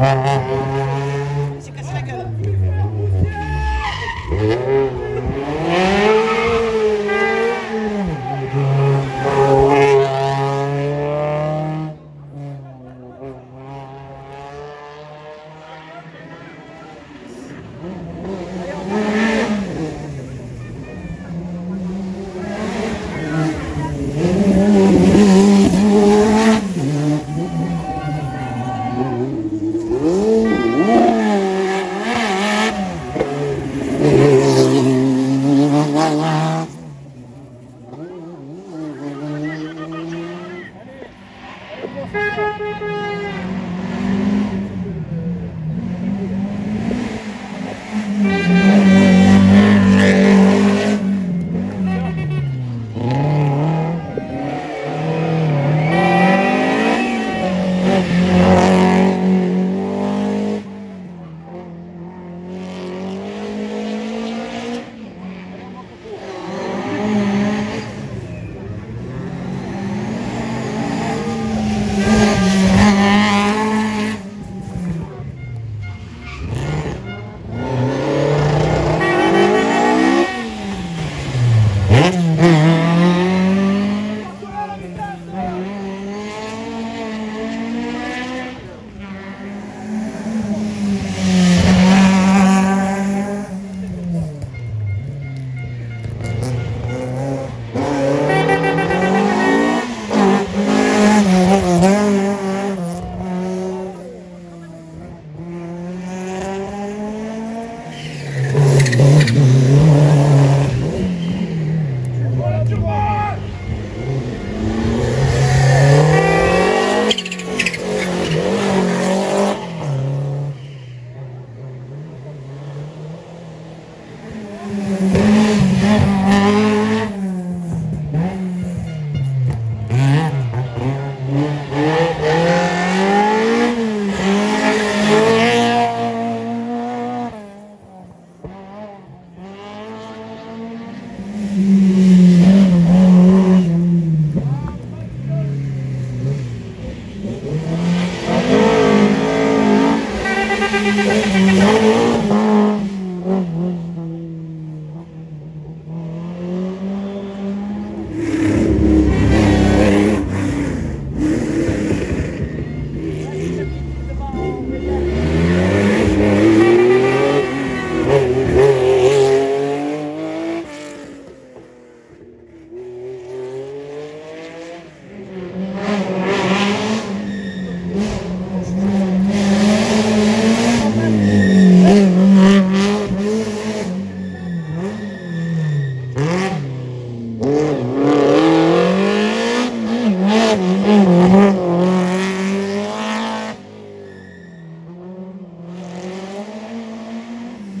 Oh,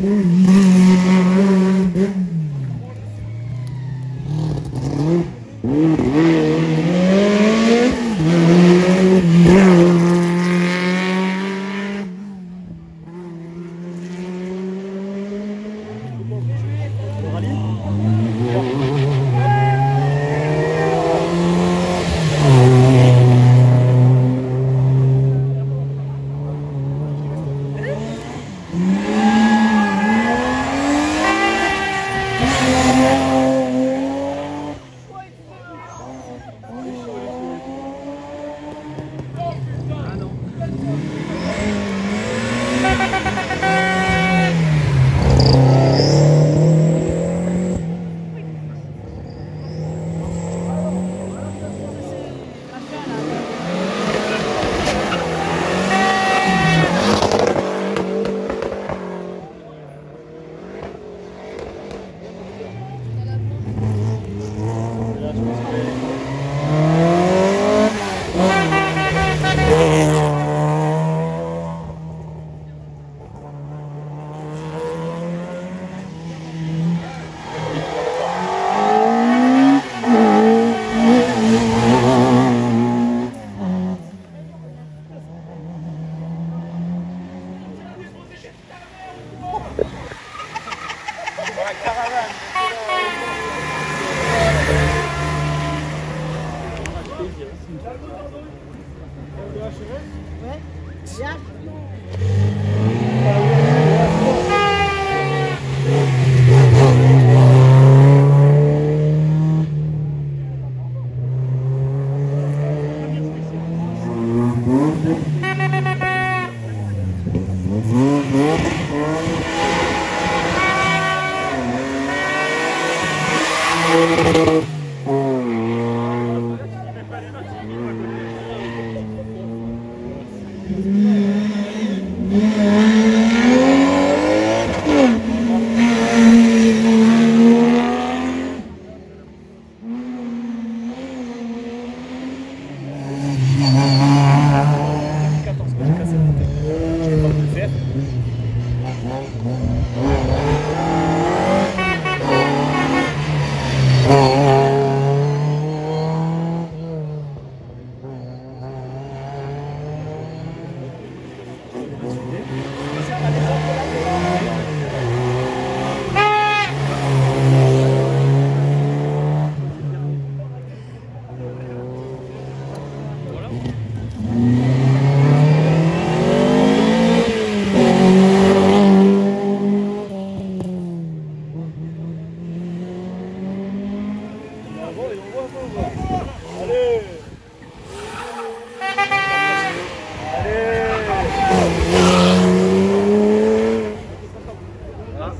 Mm-hmm. Olha,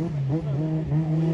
Boom, boom.